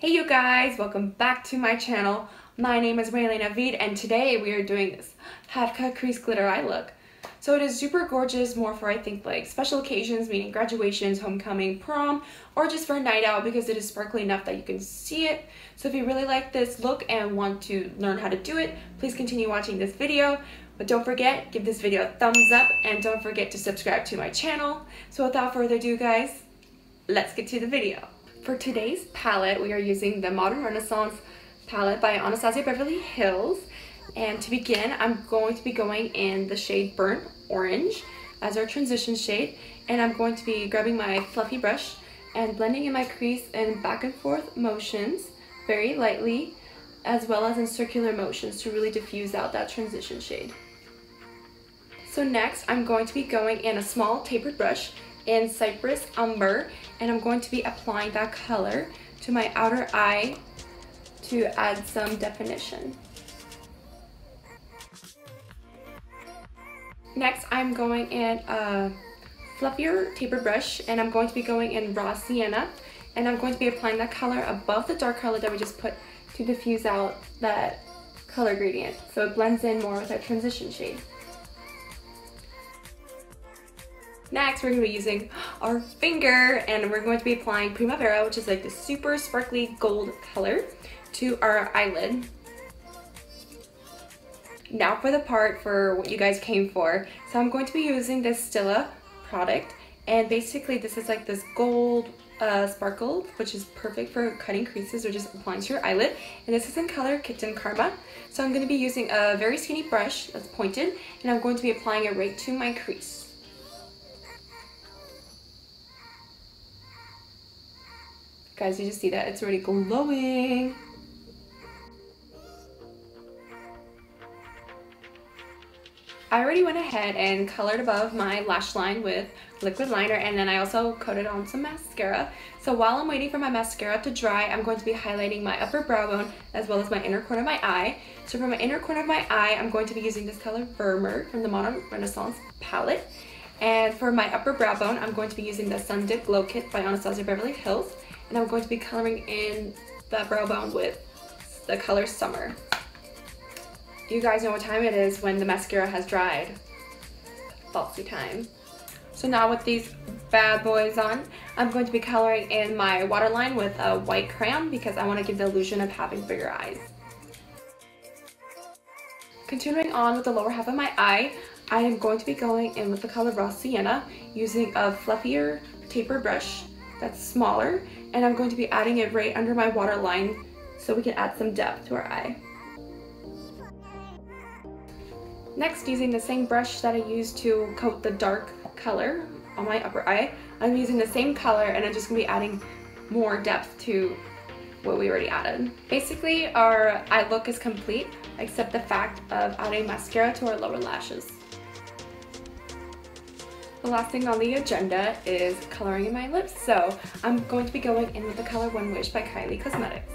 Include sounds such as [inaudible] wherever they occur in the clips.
Hey you guys, welcome back to my channel. My name is Marlena Weid and today we are doing this half cut crease glitter eye look. So it is super gorgeous, more for I think like special occasions, meaning graduations, homecoming, prom, or just for a night out because it is sparkly enough that you can see it. So if you really like this look and want to learn how to do it, please continue watching this video. But don't forget, give this video a thumbs up and don't forget to subscribe to my channel. So without further ado guys, let's get to the video. For today's palette, we are using the Modern Renaissance palette by Anastasia Beverly Hills. And to begin, I'm going to be going in the shade Burnt Orange as our transition shade. And I'm going to be grabbing my fluffy brush and blending in my crease in back and forth motions very lightly as well as in circular motions to really diffuse out that transition shade. So next, I'm going to be going in a small tapered brush in Cyprus Umber and I'm going to be applying that color to my outer eye to add some definition. Next, I'm going in a fluffier tapered brush and I'm going to be going in Raw Sienna and I'm going to be applying that color above the dark color that we just put to diffuse out that color gradient so it blends in more with that transition shade. Next, we're going to be using our finger and we're going to be applying Primavera, which is like the super sparkly gold color, to our eyelid. Now for the part for what you guys came for. So I'm going to be using this Stila product and basically this is like this gold uh, sparkle, which is perfect for cutting creases or just applying to your eyelid. And this is in color Kitten Karma. So I'm going to be using a very skinny brush that's pointed and I'm going to be applying it right to my crease. Guys, you just see that? It's already glowing. I already went ahead and colored above my lash line with liquid liner and then I also coated on some mascara. So while I'm waiting for my mascara to dry, I'm going to be highlighting my upper brow bone as well as my inner corner of my eye. So for my inner corner of my eye, I'm going to be using this color Vermeer from the Modern Renaissance palette. And for my upper brow bone, I'm going to be using the Sun Dip Glow Kit by Anastasia Beverly Hills and I'm going to be coloring in the brow bone with the color Summer. You guys know what time it is when the mascara has dried. Falsy time. So now with these bad boys on, I'm going to be coloring in my waterline with a white crayon because I want to give the illusion of having bigger eyes. Continuing on with the lower half of my eye, I am going to be going in with the color Raw Sienna using a fluffier taper brush that's smaller and I'm going to be adding it right under my waterline so we can add some depth to our eye. Next, using the same brush that I used to coat the dark color on my upper eye, I'm using the same color and I'm just going to be adding more depth to what we already added. Basically, our eye look is complete except the fact of adding mascara to our lower lashes. The last thing on the agenda is coloring in my lips, so I'm going to be going in with the color One Wish by Kylie Cosmetics.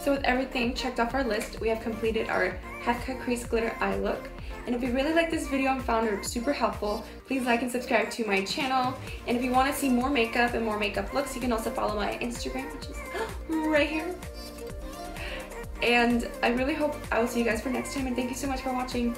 So with everything checked off our list, we have completed our half cut crease glitter eye look. And if you really like this video and found it super helpful, please like and subscribe to my channel. And if you want to see more makeup and more makeup looks, you can also follow my Instagram, which is [gasps] right here. And I really hope I will see you guys for next time and thank you so much for watching.